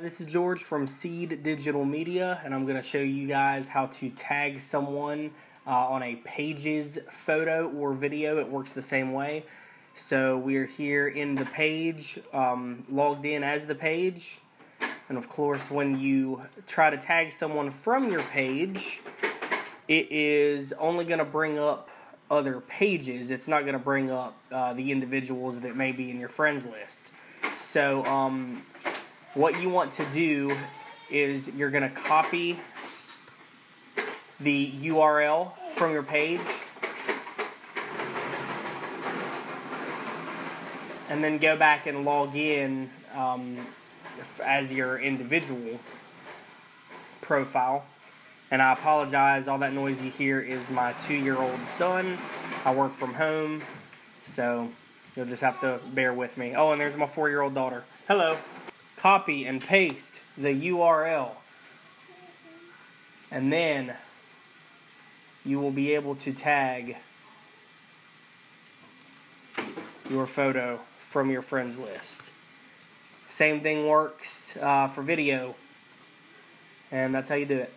This is George from Seed Digital Media, and I'm going to show you guys how to tag someone uh, on a pages photo or video. It works the same way. So we are here in the page, um, logged in as the page. And of course, when you try to tag someone from your page, it is only going to bring up other pages. It's not going to bring up uh, the individuals that may be in your friends list. So, um, what you want to do is you're going to copy the URL from your page and then go back and log in um, as your individual profile. And I apologize, all that noise you hear is my two year old son. I work from home, so you'll just have to bear with me. Oh, and there's my four year old daughter. Hello copy and paste the URL. And then you will be able to tag your photo from your friends list. Same thing works uh, for video, and that's how you do it.